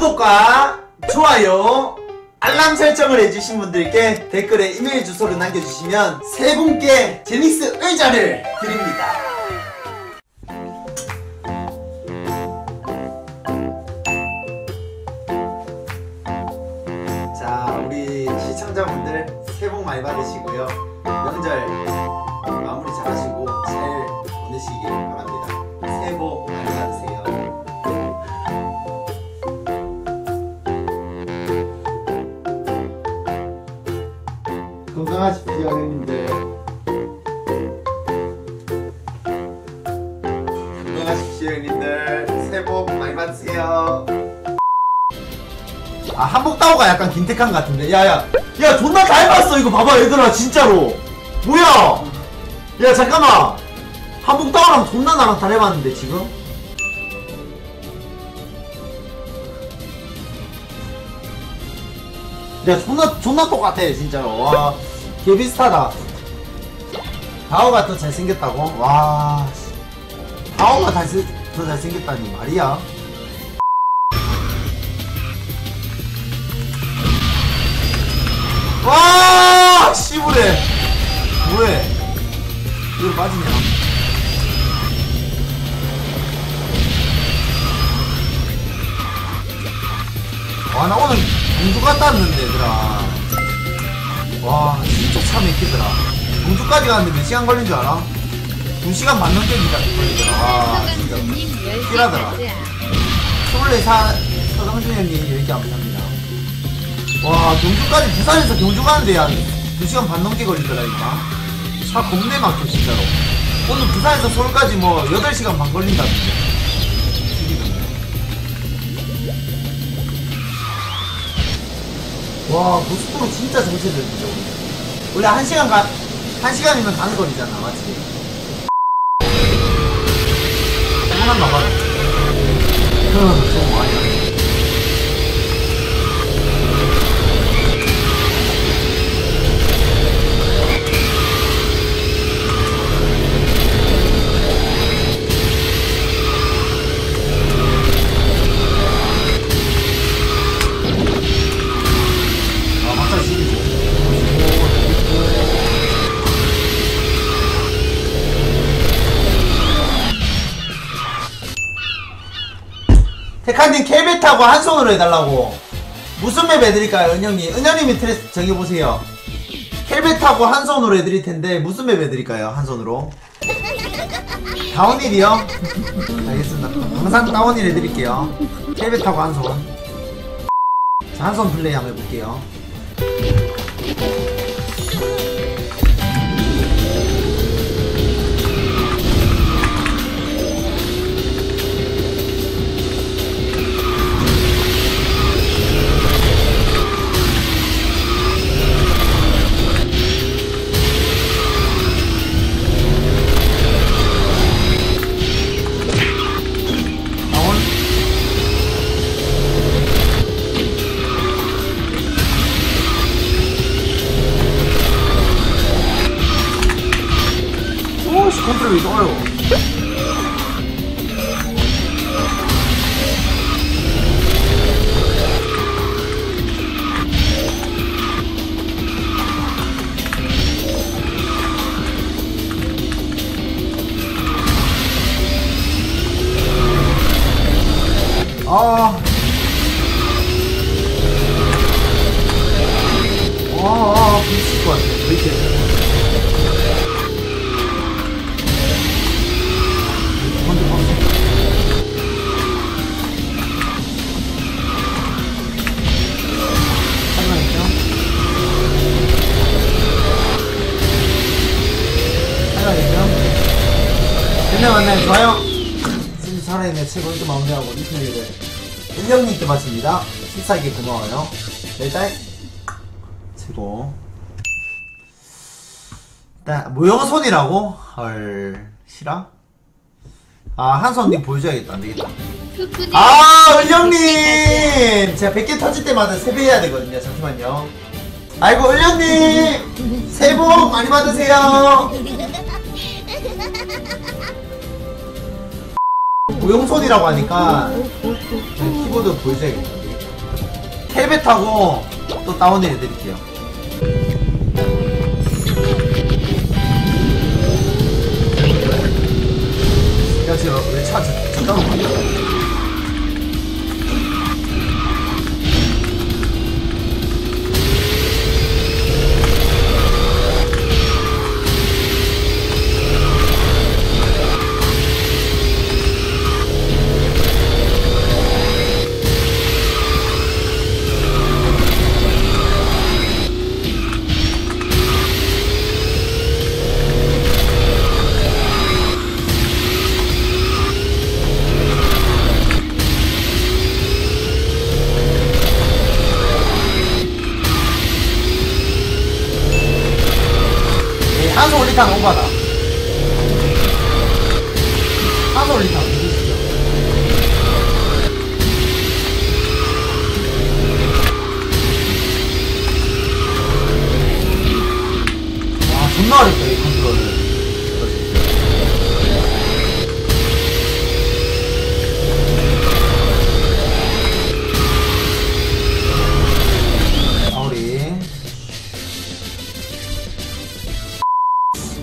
구독과 좋아요 알람 설정을 해주신 분들께 댓글에 이메일 주소를 남겨주시면 세 분께 제닉스 의자를 드립니다. 자 우리 시청자분들 새해 복 많이 받으시고요. 명절 마무리 잘 하시고 잘 보내시길 바랍니다. 새해 복 많이 받으세요 형님들 새해 복 많이 받으세요. 아 한복다오가 약간 김태칸 같은데. 야야. 야 존나 닮았어 이거 봐봐 얘들아 진짜로. 뭐야? 야 잠깐만. 한복다오랑 존나 나랑 닮았는데 지금? 야 존나 존나 똑같아 진짜로. 와 개비슷하다. 다오가 더 잘생겼다고? 와 씨. 다오가 잘생, 더 잘생겼다니 말이야. 와 씨부래 뭐해? 이거 빠지냐? 와 나 오늘 공주 갔다 왔는데 얘들아. 와 진짜 참 맥히더라. 공주까지 갔는데 몇 시간 걸린 줄 알아? 2시간 반 넘게 걸리더라 와 진짜 필하더라. 24살 서강준 형님 이렇게 감사합니다. 와 경주까지 부산에서 경주 가는데 한 2시간 반 넘게 걸리더라니까. 차 겁내 막혀 진짜로. 오늘 부산에서 서울까지 뭐 8시간 반 죽이던데. 와 고속도로 진짜 정체적이죠 원래 1시간 가 1시간이면 가는 거리잖아 맞지? 하나 나가라 그, 좀 많이 아, 테카님 캡에 타고 한 손으로 해달라고. 무슨 맵 해드릴까요, 은영님? 은영님이 트레스 정해보세요. 캡에 타고 한 손으로 해드릴 텐데, 무슨 맵 해드릴까요, 한 손으로? 다운힐이요? 알겠습니다. 항상 다운힐 해드릴게요. 캡에 타고 한 손. 자, 한 손 플레이 한번 해볼게요. 맨날 만나요. 좋아요. 지금 살아있네. 최고 이렇게 마무리하고 리플리를. 은영님께 마칩니다. 14개 고마워요. 네, 일단, 최고. 모형손이라고? 헐, 싫어? 아, 한손님 보여줘야겠다. 안 되겠다. 아, 은영님! 제가 100개 터질 때마다 세배해야 되거든요. 잠시만요. 아이고, 은영님! 새해 복 많이 받으세요! 모형손이라고 하니까 키보드 보여줘야겠다. 헬멧 타고 또 다운해 드릴게요. 야, 지금 왜차 저따로 올리탄 오바다.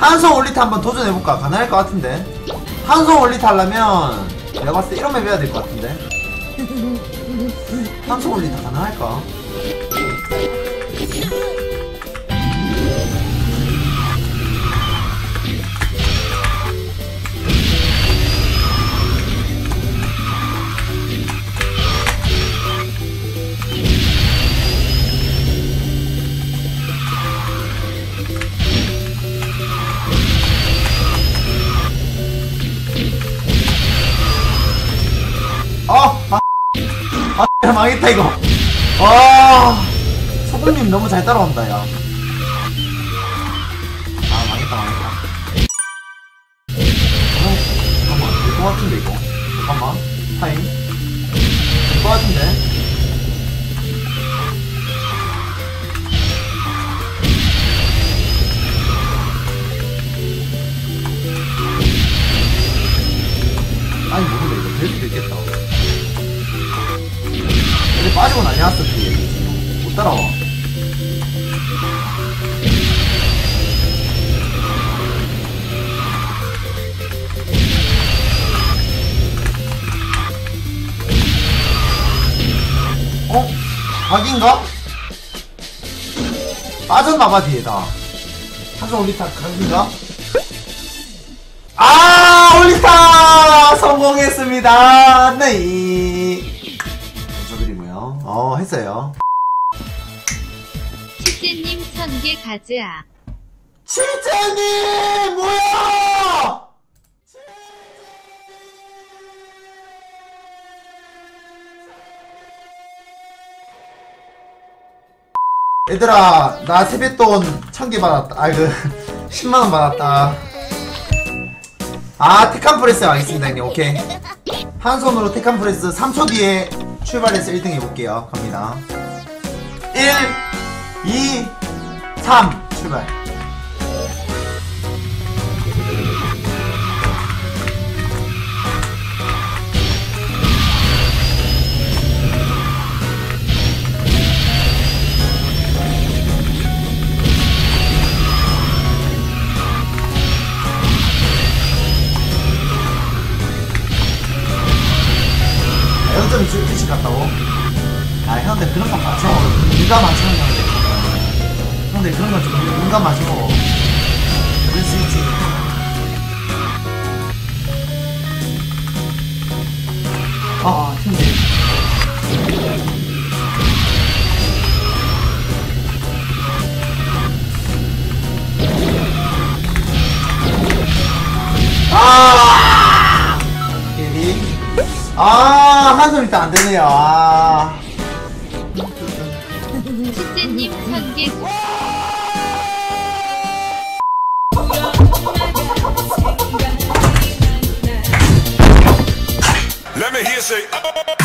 한성 올리타 한번 도전해볼까? 가능할 것 같은데. 한성 올리타 하려면 내가 봤을 때 이런 맵 해야 될 것 같은데. 한성 올리타 가능할까? 아, 망했다, 이거. 아, 소금님 너무 잘 따라온다, 야. 아, 망했다, 망했다. 어, 잠깐만, 될것 같은데, 이거. 잠깐만, 타임. 될것 같은데. 어? 각인가? 빠졌나봐, 뒤에다. 한성 올리타 각인가? 아, 올리타! 성공했습니다! 네. 감사드리고요. 어, 했어요. 천개 가즈아. 실장님! 뭐야! 얘들아, 나 세뱃돈 천 개 받았다. 아, 그, 10만원 받았다. 아, 테칸 프레스 하겠습니다, 형님. 오케이. 한 손으로 테칸 프레스 3초 뒤에 출발해서 1등 해볼게요. 갑니다. 1, 2, 3, 출발. 영점이 뜻이 같다고? 아 형들 그런 거 맞춰 누가 맞추는 건데 형들 그런 건좀 누가 맞춰 그럴 수 있지 아 힘들 아! 게리 아, 한숨 일단 안 되네요. 아. 치즈님 천개 Hear say, oh.